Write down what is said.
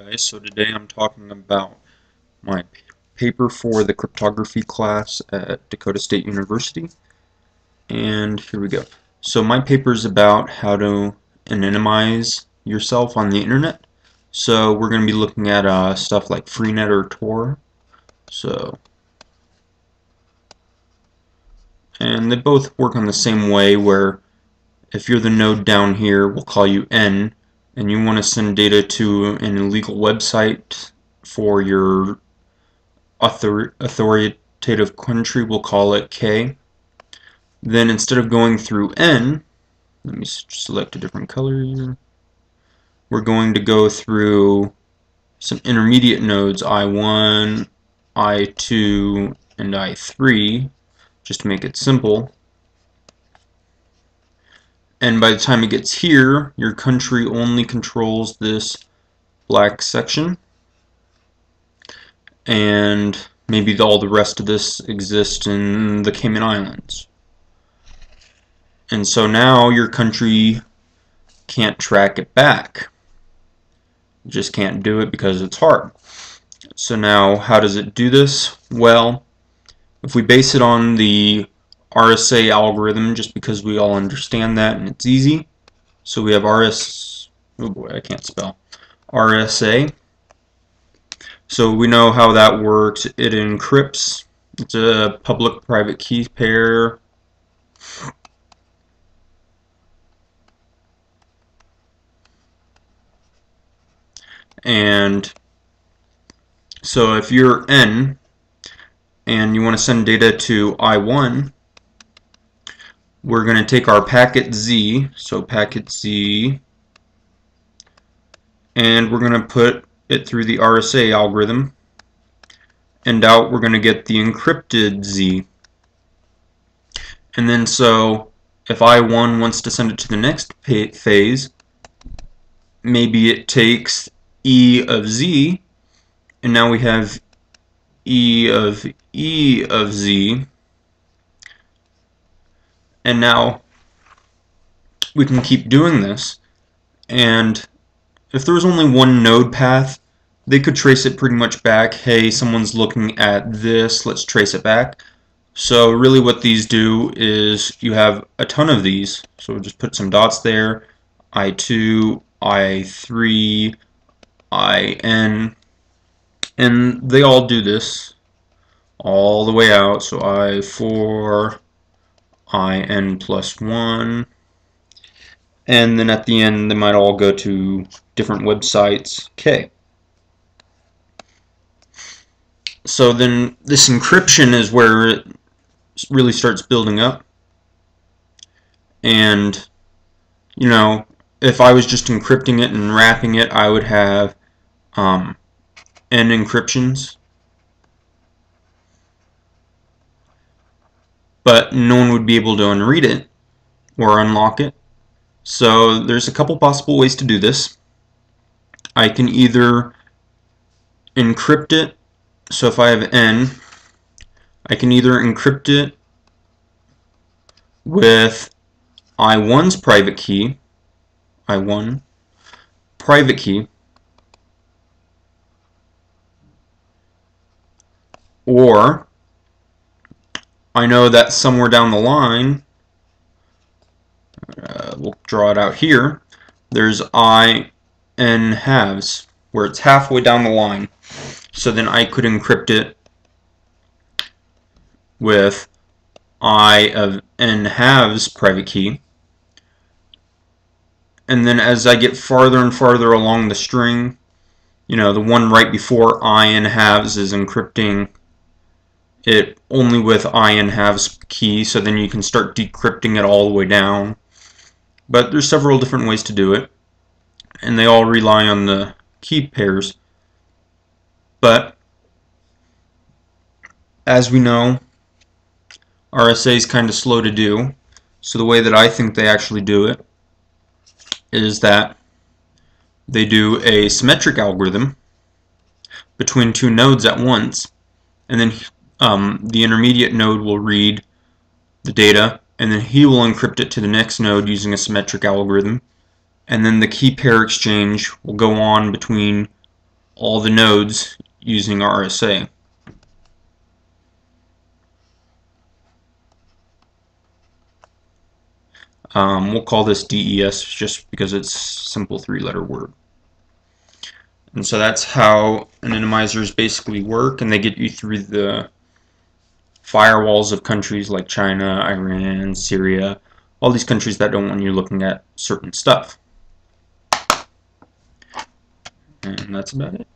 guys, so today I'm talking about my paper for the cryptography class at Dakota State University. And here we go. So my paper is about how to anonymize yourself on the internet. So we're going to be looking at uh, stuff like Freenet or Tor. So and they both work on the same way where if you're the node down here we'll call you N and you want to send data to an illegal website for your author authoritative country, we'll call it K. Then instead of going through N, let me select a different color here, we're going to go through some intermediate nodes, I1, I2, and I3, just to make it simple and by the time it gets here your country only controls this black section. And maybe all the rest of this exists in the Cayman Islands. And so now your country can't track it back. Just can't do it because it's hard. So now how does it do this? Well if we base it on the RSA algorithm just because we all understand that and it's easy. So we have RS, oh boy, I can't spell, RSA. So we know how that works. It encrypts. It's a public-private key pair. And so if you're N and you want to send data to I1, we're going to take our packet Z, so packet Z, and we're going to put it through the RSA algorithm, and out we're going to get the encrypted Z. And then so if I1 wants to send it to the next phase, maybe it takes E of Z, and now we have E of E of Z, and now we can keep doing this. And if there was only one node path they could trace it pretty much back. Hey someone's looking at this. Let's trace it back. So really what these do is you have a ton of these. So we'll just put some dots there. I2 I3 IN and they all do this all the way out. So I4 in plus 1 and then at the end they might all go to different websites. K so then this encryption is where it really starts building up. And you know if I was just encrypting it and wrapping it I would have um, n encryptions but no one would be able to unread it or unlock it. So there's a couple possible ways to do this. I can either encrypt it, so if I have n, I can either encrypt it with I1's private key, I1 private key, or I know that somewhere down the line, uh, we'll draw it out here, there's I n halves, where it's halfway down the line. So then I could encrypt it with I of n halves private key. And then as I get farther and farther along the string, you know, the one right before I n halves is encrypting it only with IN halves key, so then you can start decrypting it all the way down. But there's several different ways to do it, and they all rely on the key pairs. But as we know, RSA is kind of slow to do, so the way that I think they actually do it is that they do a symmetric algorithm between two nodes at once, and then um, the intermediate node will read the data and then he will encrypt it to the next node using a symmetric algorithm and then the key pair exchange will go on between all the nodes using RSA. Um, we'll call this DES just because it's simple three-letter word. And so that's how anonymizers basically work, and they get you through the firewalls of countries like China, Iran, Syria, all these countries that don't want you looking at certain stuff. And that's about it.